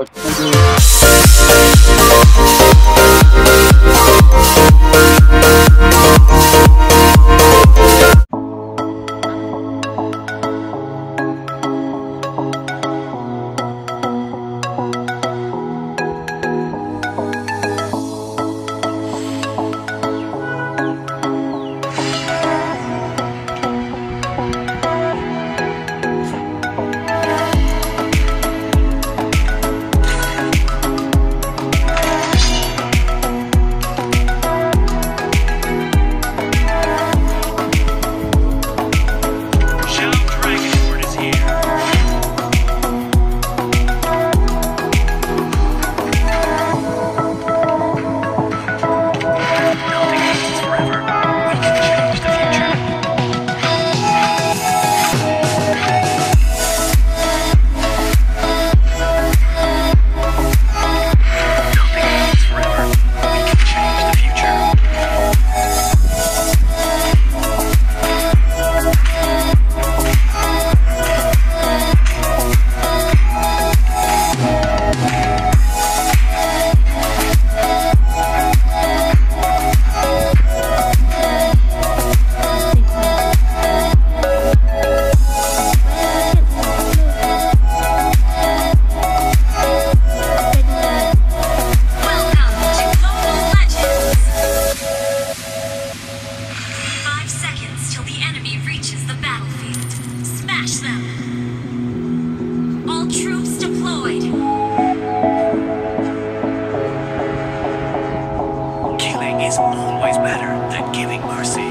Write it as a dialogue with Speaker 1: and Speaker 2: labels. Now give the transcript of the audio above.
Speaker 1: Pode is always better than giving mercy.